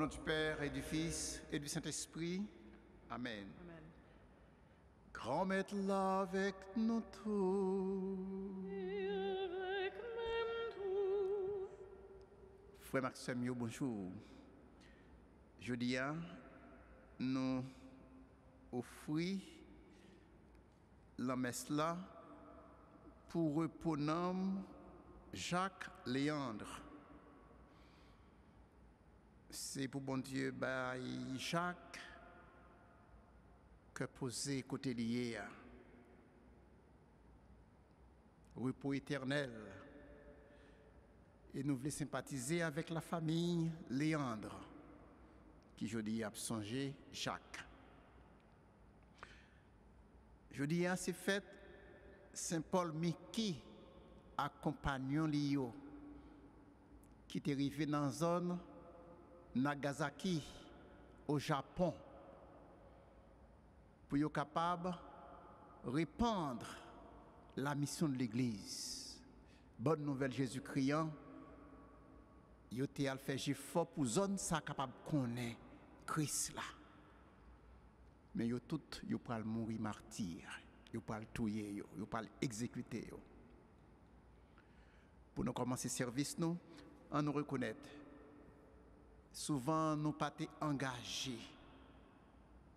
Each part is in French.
nom du Père et du Fils et du Saint-Esprit. Amen. Amen. Grand maître là avec nous tous. Et avec même tout, Frère Maxime, yo, bonjour. Jeudi, hein, nous offrons la messe là pour reponom Jacques Léandre. C'est pour bon Dieu, bah, Jacques, que posé côté lié. Repos éternel et nous voulons sympathiser avec la famille Léandre, qui je a songé Jacques. Je à ces fêtes, Saint Paul Mickey, accompagnant Lio, qui est arrivé dans la zone Nagasaki, au Japon, pour être capable de répandre la mission de l'Église. Bonne nouvelle Jésus-Christ, te al fait fort pour zone ça capable connaître Christ là. Mais yo tout yo pral mourir martyr, yo pral tuer yo, yo pral exécuter yo. Pour nous commencer service nous, on nous reconnaître. Souvent nous pas été engagés.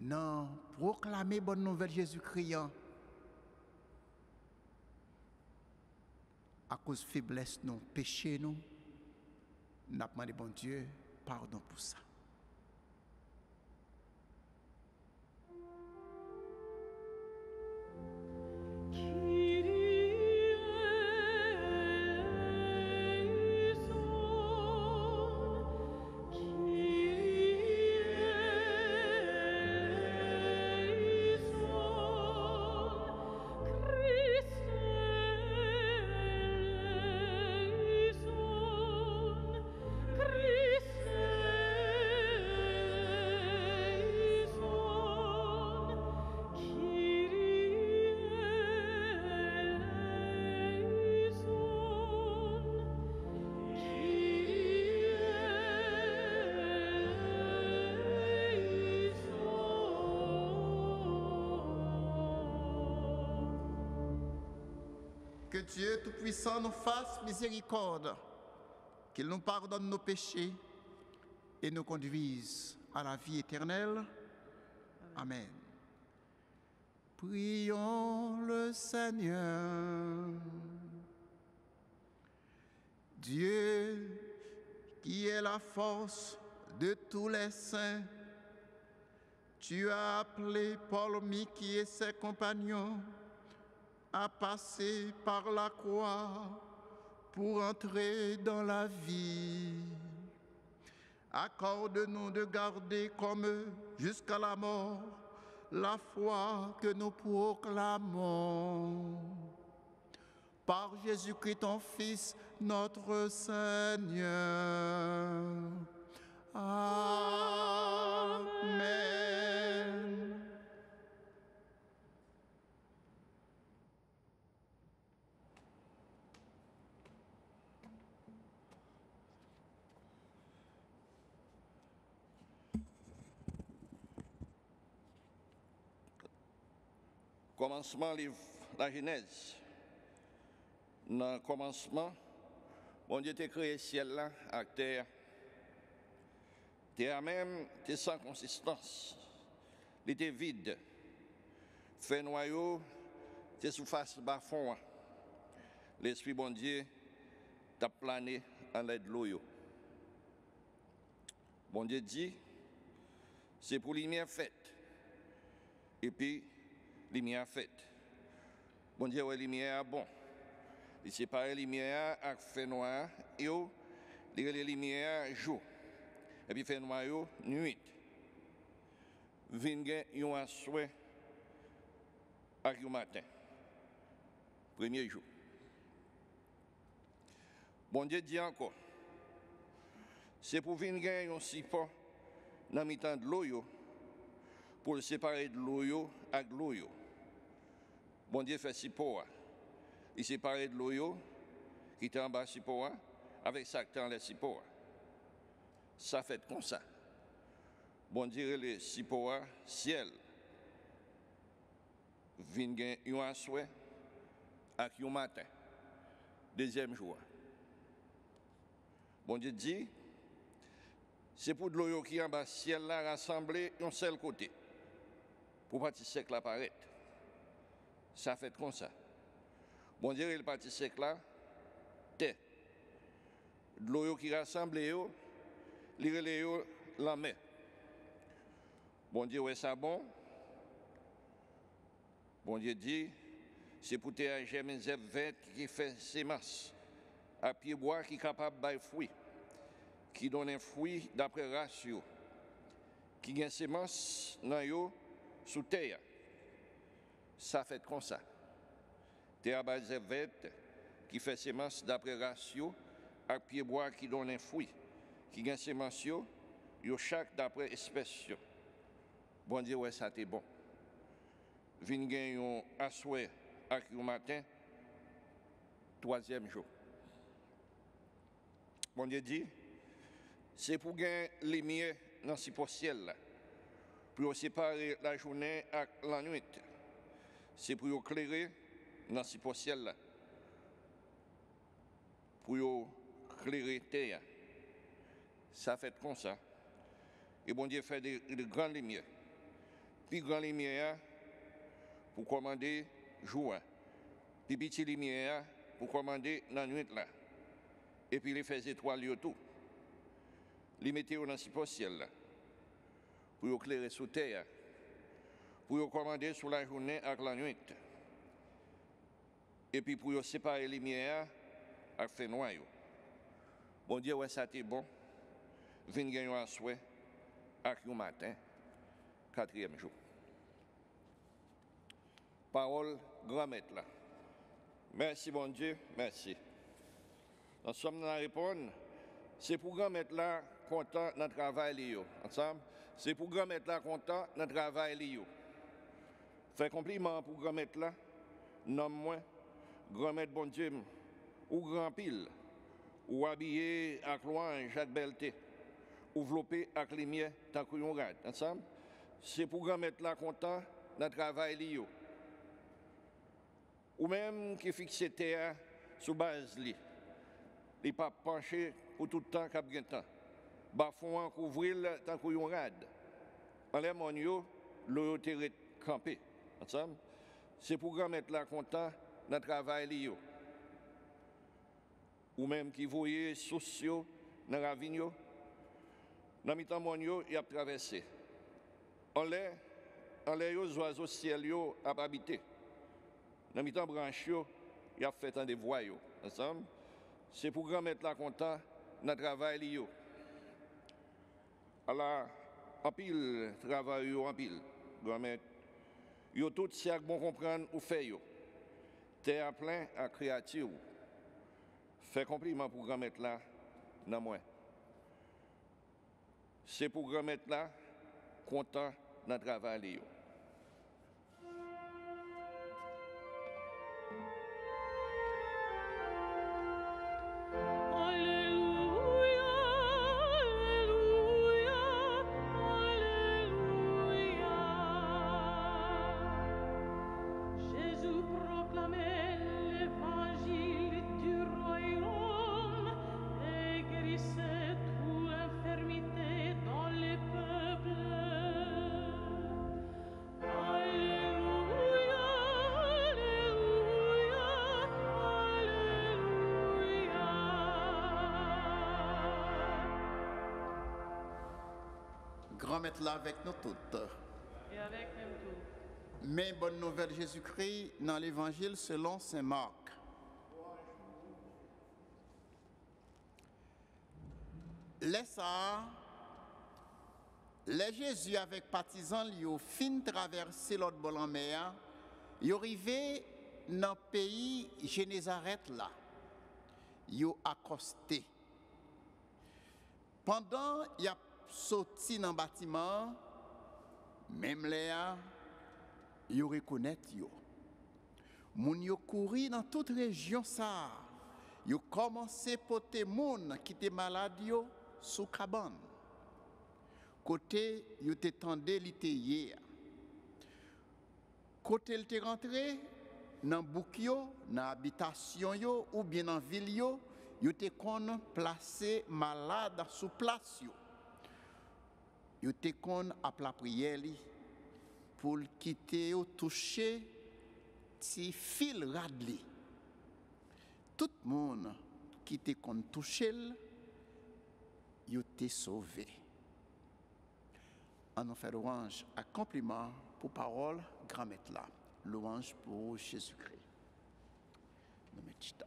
Non, proclamer bonne nouvelle Jésus-Christ. à cause de faiblesse, nous, péché, nous, avons demandé, bon Dieu, pardon pour ça. Dieu Tout-Puissant nous fasse miséricorde, qu'il nous pardonne nos péchés et nous conduise à la vie éternelle. Amen. Prions le Seigneur. Dieu qui est la force de tous les saints, tu as appelé Paul Mickey et ses compagnons à passer par la croix pour entrer dans la vie. Accorde-nous de garder comme eux jusqu'à la mort la foi que nous proclamons. Par Jésus-Christ, ton Fils, notre Seigneur. Amen. Commencement livre la Genèse. Dans le commencement, bon Dieu t'a créé ciel là, avec terre. Terre même, t'es sans consistance. Il était vide. Fait noyau, t'es sous face bas fond. L'esprit bon Dieu t'a plané en l'aide de l'eau. Bon Dieu dit, c'est pour lumière faite. Et puis, lumière faite. Bon Dieu, ouais, lumière bon. Il sépare lumière avec fait noir, et il a lumière jour. Et puis fait noir nuit. Vinge yon un souhait avec matin. Premier jour. Bon Dieu dit encore, c'est pour venir un support dans le temps de l'eau pour le séparer de l'eau avec l'eau. Bon Dieu fait support. Il sépare de l'eau yo, qui était en bas support avec était en les support. Ça fait comme ça? Bon Dieu, le sipoa, ciel. Vin gen yon aswe ak yon matin. Deuxième jour. Bon Dieu dit, c'est pour de l'eau qui en bas ciel là rassemblé un seul côté. Pour partir sec là paraître. Ça fait comme ça. Bon Dieu, le parti sec là, terre. L'eau qui rassemble yo la mer. Bon Dieu, ouais ça bon? Bon Dieu dit, c'est pour te germer qui fait sémence. À pied bois qui est capable de fruit. Qui donne un fruit d'après ratio. Qui gagne sémence dans yo sous terre. Ça fait comme ça. Terre verte qui fait sémence d'après ratio. À pied bois qui donne un fruit. Qui gagne sémence yo, chaque d'après espèce. Bon Dieu, ouais, ça t'est bon. Vin gen yon aswe ak yon matin, troisième jour. Bon Dieu dit, c'est pour gen lumière dans ce ciel pour séparer la journée ak la nuit. C'est pour éclairer dans ce ciel pour éclairer terre. Ça fait comme ça. Et bon Dieu fait de, de grandes lumières. Puis grande lumière pour commander jour. Puis petit lumière pour commander la nuit là. Et puis les faisait étoiles tout. Les mettez dans ce ciel là. Pour éclairer sous terre. Pour commander sur la journée avec la nuit. Et puis pour séparer les lumières avec fait noir. Bon Dieu, ouais, ça t'est bon. Vin gagner un souhait avec un matin, quatrième jour parole grand maître là. Merci bon Dieu, merci. Nous sommes dans la réponse. C'est pour grand maître là content de notre travail. Ensemble, c'est pour grand maître là content de notre travail Fait compliment pour grand maître là. Nomme moi grand maître bon Dieu ou grand pile ou habillé avec loin Jacques Belté ou vlopé avec lumière tant qu'on regarde. Ensemble, c'est pour grand maître là content notre travail ou même qui fixe terre sous base li. Il pas penché pour tout le temps cap gen temps. Bafouan couvrir tant qu'on rade. En l'air mon yo, l'eau campé. Ensemble, c'est pour mettre là content dans travail li yo. Ou même qui voyait sociaux dans la ravine. Dans mi temps y a traversé. En l'air, en l'air yo, oiseaux ciel yo a habité dans le temps branche, il a fait un des voyous. Ensemble, c'est pour mettre là content dans le travail. Alors, en pile, travail en pile, grand mettre. Yo tout c'est bon comprendre ou fait yo. Plein à créature. Fait compliment pour grand mettre là dans moi. C'est pour grand mettre là content dans travail Là avec nous toutes. Et avec nous tous. Mais bonne nouvelle Jésus-Christ dans l'évangile selon Saint Marc. Les ça, les Jésus avec partisans li ont fin traversé l'autre bord en mer, ils arrivé dans le pays Génézareth là. Ils accosté. Pendant y a sorti dans le bâtiment, même yo reconnaît yo. Moun yo couri dans toute région ça. Yo commencé porter moun qui était malade yo sous cabane. côté yo te tendé li te hier. Côté il te rentré dans bouk yo, dans habitation ou bien dans ville yo, yo te kon placer malade sous place. Yo te kon ap la prière li pour le quitter yo toucher ti fil rad li. Tout le monde qui te kon touché, yo te sauvé. En nous fait louange, accomplissement pour parole, grand maître là. Louange pour Jésus-Christ. Nous mettons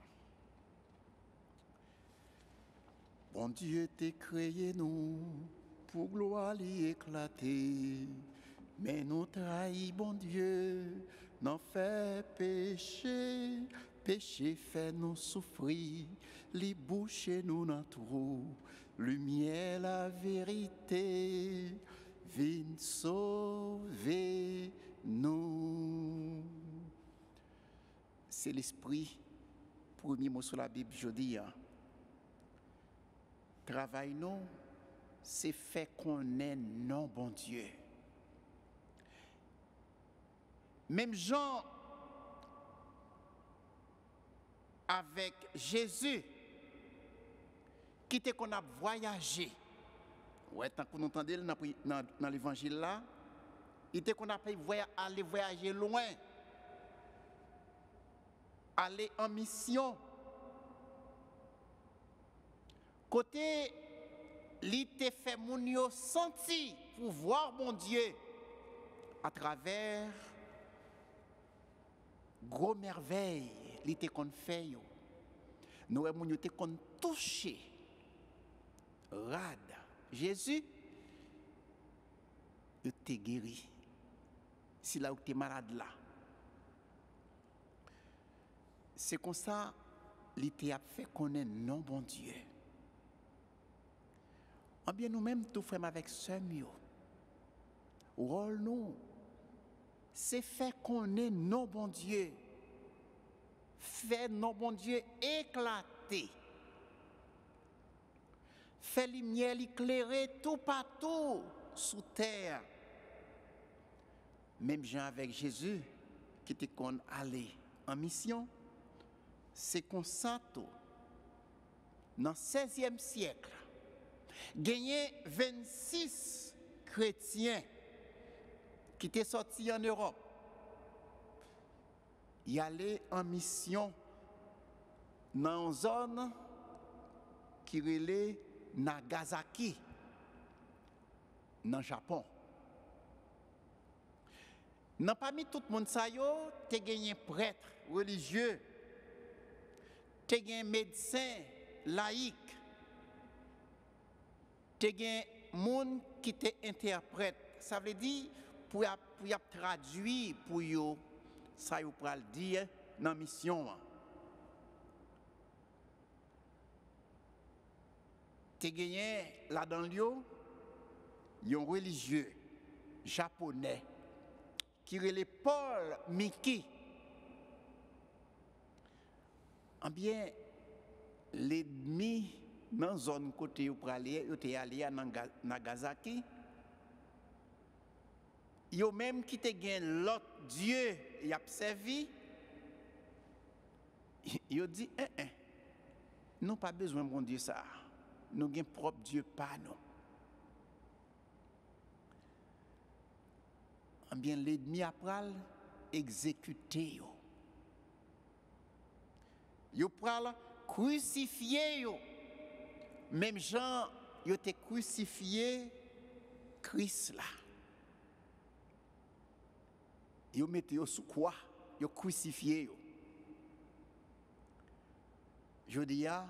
Bon Dieu t'es créé nous pour gloire l'y éclater. Mais nous trahis, bon Dieu, n'en fait péché. Péché fait nous souffrir, les boucher nous dans trou. Lumière, la vérité, viens sauver nous. C'est l'esprit, premier mot sur la Bible, je dis. hein. Travail nous, c'est fait qu'on est non bon Dieu. Même Jean, avec Jésus, qui était qu'on a voyagé. Ouais, tant qu'on entendait dans, dans- l'évangile là, il était qu'on a aller voyager loin, aller en mission. Côté, te fait moun yo senti pour voir mon Dieu à travers gros merveilles, il te fait. Nous moun yo te touché rad Jésus il te guéri. Si là où tu es malade là. C'est comme ça il a fait connaître non bon Dieu. En bien nous-mêmes tout frère avec ce mieux. Rôle nous c'est fait connaître non bon Dieu. Fait non bon Dieu éclater fait lumière éclairer tout partout sous terre. Même Jean avec Jésus, qui était qu'on allait en mission, c'est tout. Dans le 16e siècle, gagné 26 chrétiens qui étaient sortis en Europe. Y allaient en mission dans une zone qui relait Nagasaki, dans le Japon. Dans parmi tout le monde, ça yo, te gagné prêtre religieux, te gagné médecin laïque, te gagné monde qui te interprète. Ça veut dire pour y pour y traduire pour yo ça yo pral dire dans mission. te gagné là dans l'eau, un religieux japonais qui est Paul Miki. En bien, l'ennemi dans la zone côté où pour aller, il était allé à Nanga- Nagasaki. Yo même qui te l'autre Dieu, il a servi. Il dit, eh, eh, nous pas besoin de bon Dieu ça. Nous avons propre Dieu pas nous. Eh bien, l'ennemi a pral exécuté yo. Yo pral crucifié yo. Même Jean, yo te crucifié Christ là. Mette yo sous quoi? Yo crucifié. Je dis, ah,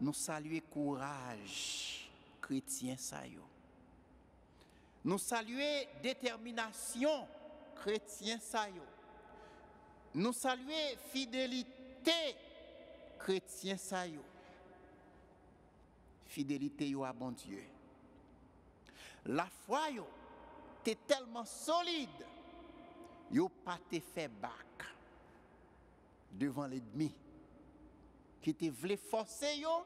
nous saluons courage chrétien ça. Nous saluons détermination chrétien ça. Nous saluons fidélité chrétien ça. Fidélité yo à bon Dieu. La foi yo t'es tellement solide yo pas te fait bac devant l'ennemi qui te voulait forcer yo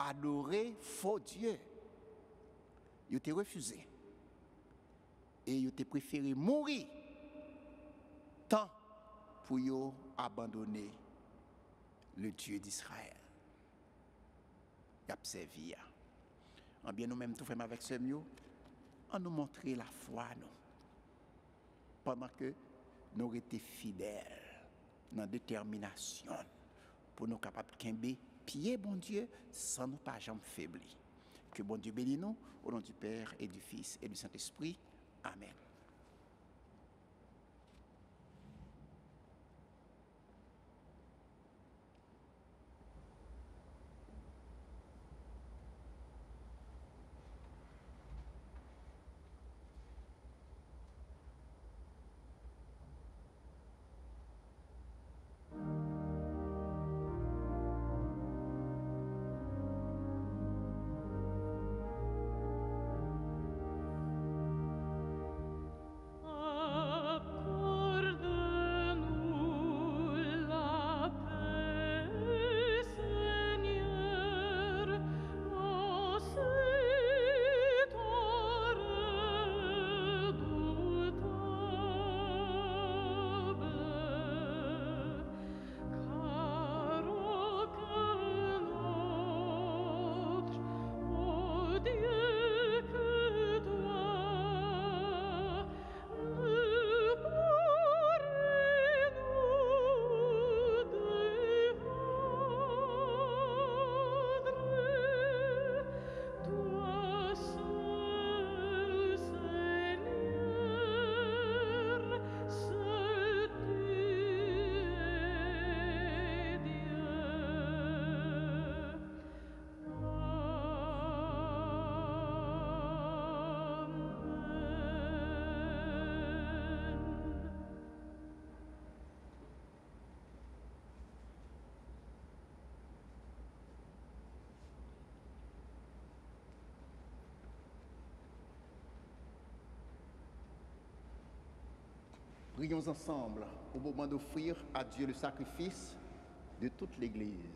adorer faux Dieu. ils ont refusé. Et ils ont préféré mourir tant pour yo abandonner le Dieu d'Israël. Y a servi. En bien nous-mêmes, tout fait avec ce mieux, on nous montrer la foi, nous. Pendant que nous étions fidèles dans la détermination pour nous capables de pied bon Dieu sans nous pas jamais faiblir. Que bon Dieu bénisse nous au nom du Père et du Fils et du Saint-Esprit. Amen. Prions ensemble au moment d'offrir à Dieu le sacrifice de toute l'Église.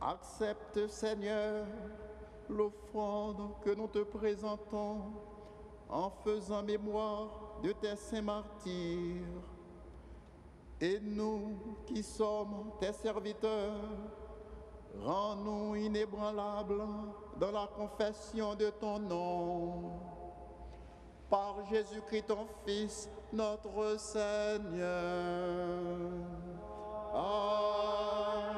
Accepte, Seigneur, l'offrande que nous te présentons en faisant mémoire de tes saints martyrs. Et nous qui sommes tes serviteurs, rends-nous inébranlables dans la confession de ton nom. Par Jésus-Christ, ton Fils, notre Seigneur. Amen.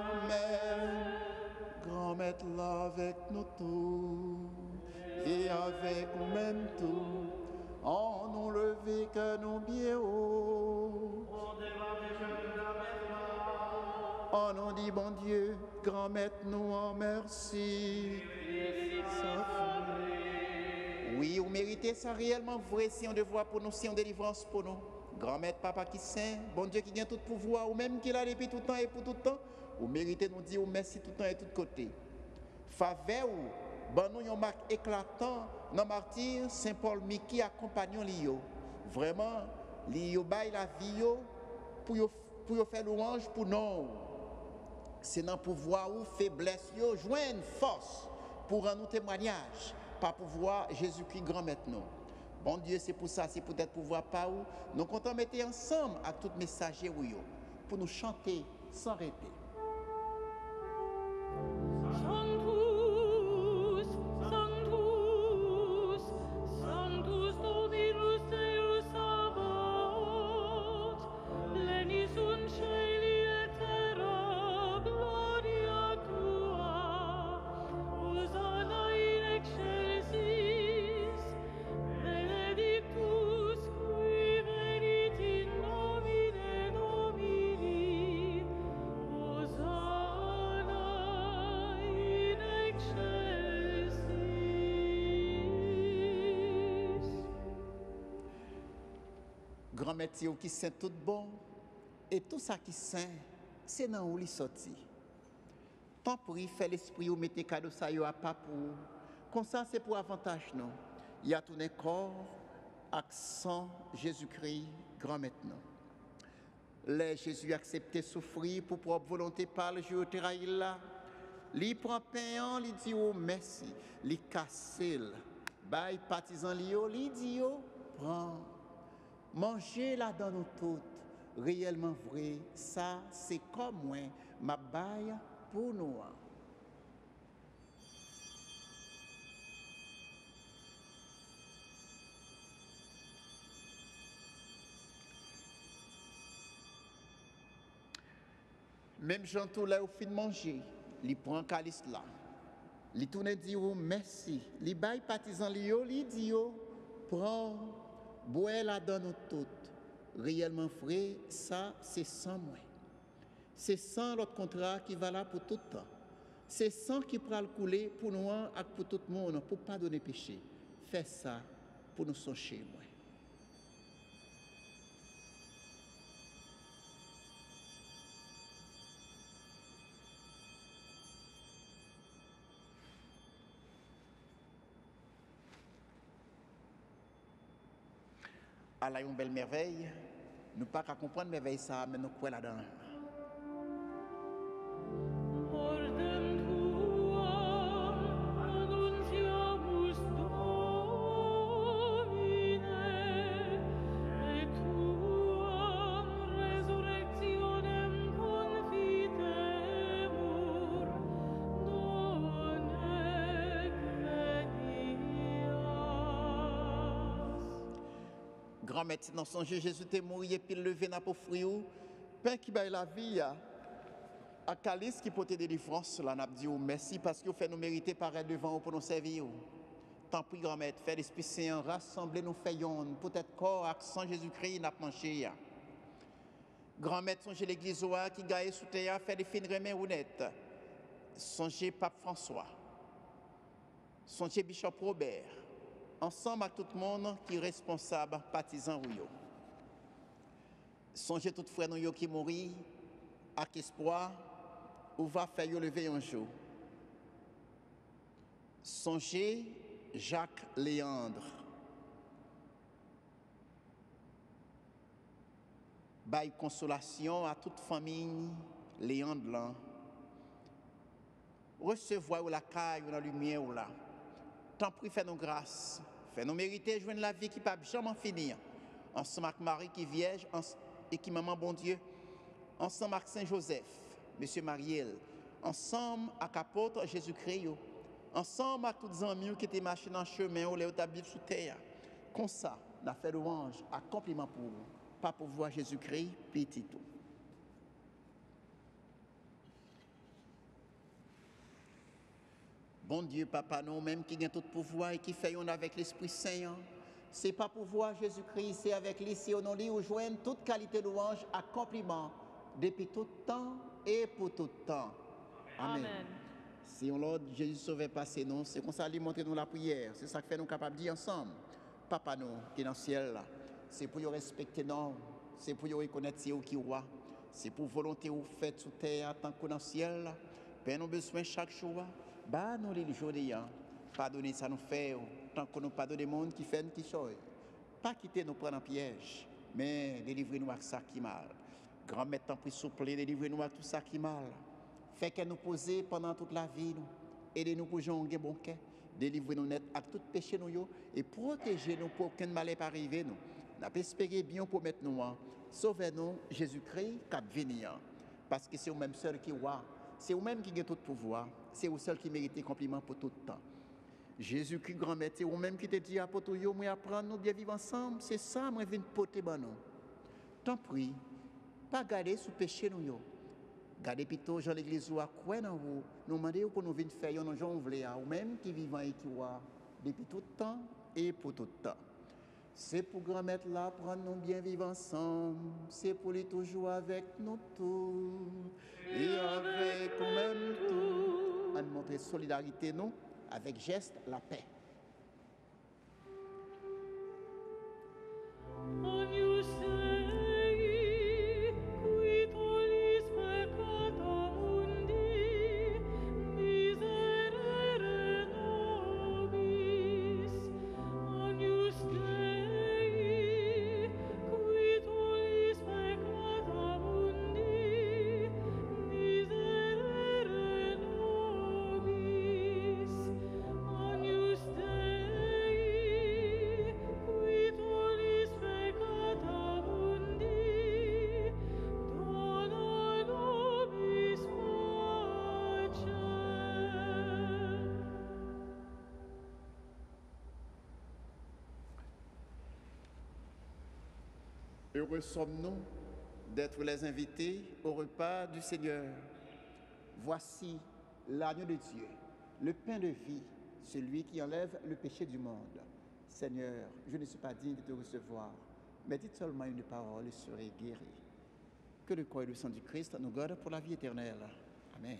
Grand Maître là avec nous tous et avec nous-mêmes tous. En nous lever que nous bien haut. On nous dit, bon Dieu, grand maître, nous en merci. Oui, vous méritez ça réellement vrai, si on devoir pour nous, si on délivrance pour nous. Grand maître, papa qui saint, bon Dieu qui gagne tout pouvoir, ou même qui l'a depuis tout temps et pour tout temps, vous méritez nous dire merci tout temps et tout côté. Faveur ou, bon nous, une marque éclatant dans martyr Saint Paul Miki accompagnant Lio. Vraiment, Lio bail la vie pour yo, pour faire louange pour nous. C'est dans le pouvoir ou faiblesse, yo, joindre force pour rendre nous témoignage, par pouvoir Jésus-Christ grand maintenant. Bon Dieu, c'est pour ça, c'est peut-être pouvoir pas où nous comptons mettre ensemble avec tout messager pour nous chanter sans arrêter. Grand métier qui saint tout bon, et tout ça qui saint, c'est dans où il sorti. Tant pour y faire l'esprit ou mettre cadeau ça yo à pas pour. Comme ça, c'est pour avantage non. Il y a tout un corps, accent Jésus-Christ, grand maintenant. Les Jésus accepté souffrir pour propre volonté par le jour là. Li prend pain, li dit oh merci, li casse Bay partisan li yo, li dit yo, prends. Manger là dans nous toutes, réellement vrai, ça c'est comme moi, ma baille pour nous. Même Jean tout là au fin calice là. Il tourne dit oh, merci. Il baille partisan li li yo, prends, bois là dans nous toutes. Réellement vrai, ça c'est sans moi. C'est sans l'autre contrat qui va là pour tout le temps. C'est sans qui prend le couler pour nous et pour tout le monde, pour pas donner péché. Fais ça pour nous songer moi. Allah une belle merveille. Nous pas qu'à comprendre merveille ça, mais nous quoi là-dedans. Venias. Grand maître, dans son jeu, Jésus t'est mort, et puis levé n'a pas fruit. Pain qui baille la vie, à calice qui porte délivrance, là, n'a dit oh, merci parce que vous fait nous mériter paraître devant vous pour nous servir. Tant pis, grand maître, fait l'Esprit Saint, rassembler nous faisons, peut-être corps, sang Jésus-Christ, n'a mangé. Grand maître, songez l'église qui gagne sous terre, fait des fines remains honnêtes. Songez Pape François. Songez Bishop Robert. Ensemble avec tout le monde qui est responsable, partisan yo. Songez tout frère nous qui mourit, avec espoir, ou va faire lever un jour. Songez Jacques Léandre. Bail consolation à toute famille Léandre. Recevoir la caille ou la lumière ou là. Tant pis, fais-nous grâce. Fais-nous mériter joindre la vie qui ne peut jamais finir. Ensemble avec Marie qui vierge et qui maman bon Dieu. Ensemble avec Saint-Joseph, Monsieur Mariel. Ensemble avec apôtre Jésus-Christ. Ensemble avec tous les amis qui étaient marchés dans le chemin les établis sous terre. Comme ça, on a fait louange, accomplissement pour vous. Pas pour voir Jésus-Christ, petit tout. Bon Dieu, Papa, nous même qui gagne tout pouvoir et qui fait un avec l'Esprit Saint. hein. C'est pas pour voir Jésus-Christ, c'est avec lui, nom de lui, où joignent toute qualité de louange, accomplissement, depuis tout temps et pour tout temps. Amen. Amen. Si on l'ordre Jésus sauvé passé nous, c'est comme ça lui montrer nous la prière. C'est ça qui fait nous capables de dire ensemble. Papa nous qui est dans le ciel c'est pour nous respecter nous, c'est pour nous reconnaître c'est qui roi. C'est pour volonté vous faites sous terre tant que dans le ciel. Père nous besoin chaque jour. Bah nous les jours d'hier. Pardonnez ça nous fait tant que nous pardonnons monde qui fait qui chose. Pas quitter nous prendre en piège, mais délivrez-nous avec ça qui mal. Grand maître, tant pis souple, délivrez-nous avec tout ça qui mal. Fait qu'elle nous poser pendant toute la vie, nous. Aidez-nous pour jouer un bon cœur. Délivrez-nous à tout péché nous et protégez-nous pour qu'aucun mal pas arriver nous. Pas espéré bien pour mettre nous en. Sauvez-nous Jésus-Christ cap venir. Parce que c'est vous même seul qui roi. C'est vous-même qui avez tout pouvoir. C'est vous seul qui méritez compliment pour tout le temps. Jésus-Christ, grand maître, c'est vous-même qui te dit à yo, moi apprendre nous bien vivre ensemble. C'est ça, moi, viens porter ban nous. Tant pis, pas garder sous péché nous. Gardez plutôt Jean l'église ou à quoi dans vous. Nous demandez pour nous venir faire nos gens voulez ou même qui vivant et qui depuis tout le temps et pour tout le temps. C'est pour grand maître là, prendre nous bien vivre ensemble. C'est pour lui toujours avec nous tous. Et avec même tout. À montrer solidarité nous avec geste la paix. Heureux sommes-nous d'être les invités au repas du Seigneur. Voici l'agneau de Dieu, le pain de vie, celui qui enlève le péché du monde. Seigneur, je ne suis pas digne de te recevoir, mais dites seulement une parole et serai guéri. Que le corps et le sang du Christ nous gardent pour la vie éternelle. Amen.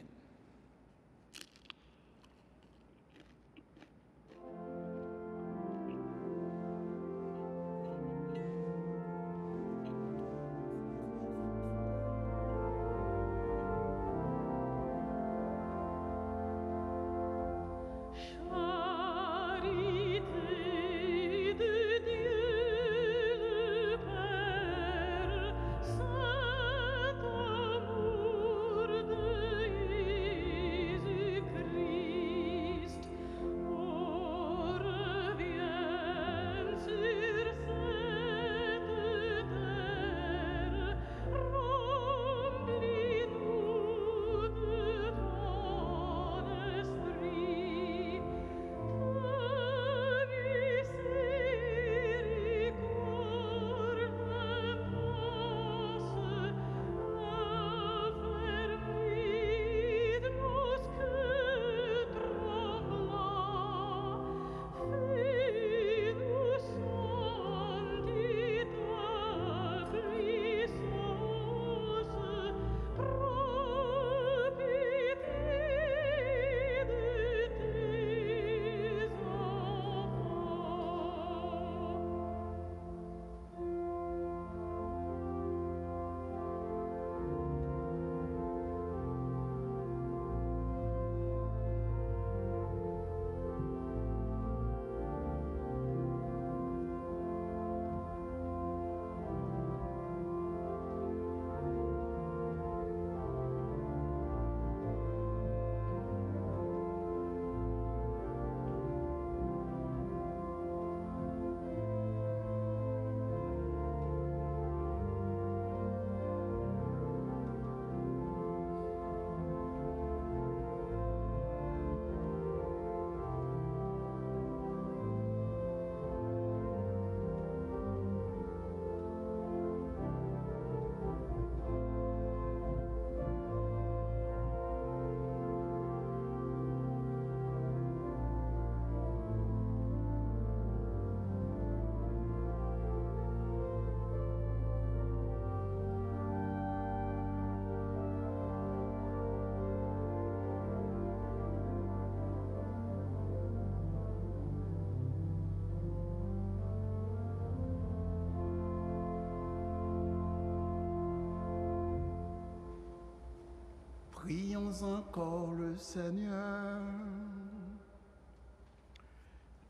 Encore le Seigneur.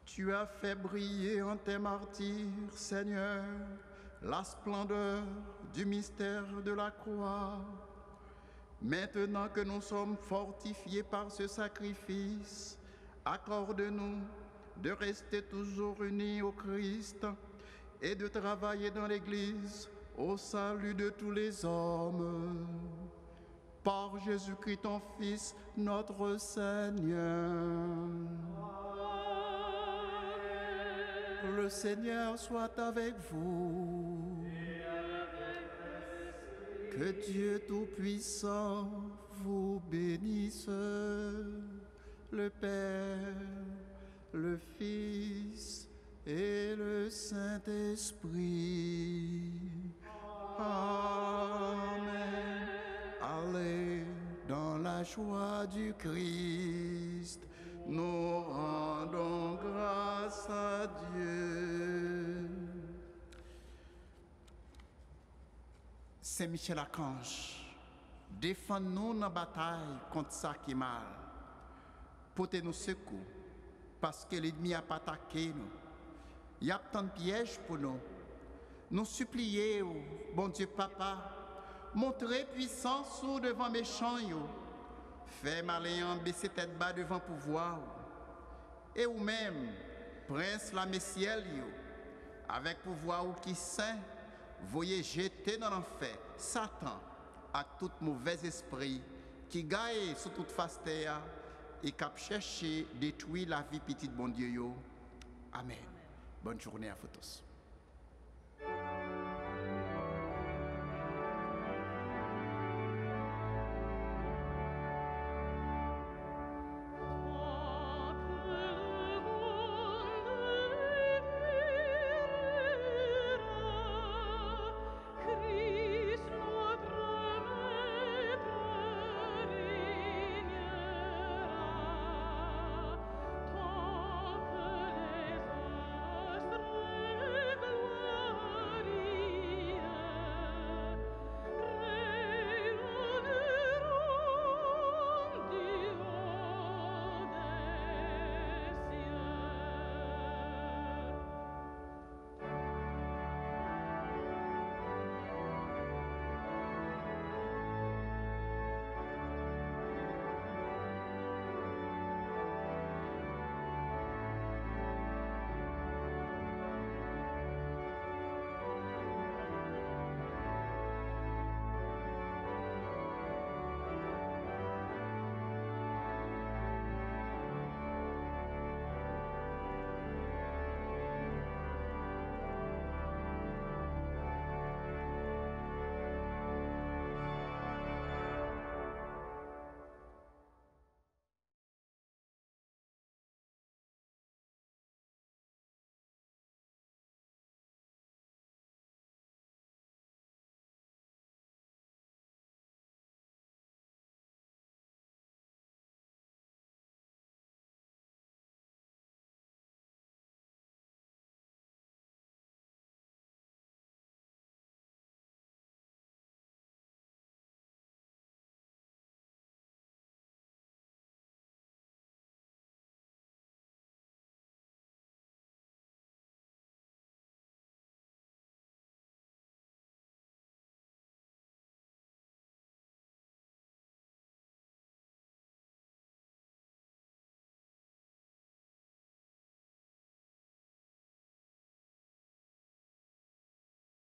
Tu as fait briller en tes martyrs, Seigneur, la splendeur du mystère de la croix. Maintenant que nous sommes fortifiés par ce sacrifice, accorde-nous de rester toujours unis au Christ et de travailler dans l'Église au salut de tous les hommes. Par Jésus-Christ, ton Fils, notre Seigneur. Le Seigneur soit avec vous. Que Dieu Tout-Puissant vous bénisse, le Père, le Fils et le Saint-Esprit. Dans la joie du Christ. Nous rendons grâce à Dieu. Saint Michel Archange, défends-nous dans la bataille contre ça qui est mal. Portez-nous secours, parce que l'ennemi a pas attaqué nous. Il y a tant de pièges pour nous. Nous supplions, bon Dieu Papa, montrez puissance sous devant méchants yo. Fais malin baisser tête bas devant pouvoir. Et ou même, prince la messiel yo, avec pouvoir ou qui saint, voyez jeter dans l'enfer Satan à tout mauvais esprit qui gagne sur toute face terre et qui a cherché détruire la vie petite bon Dieu. Amen. Bonne journée à vous tous.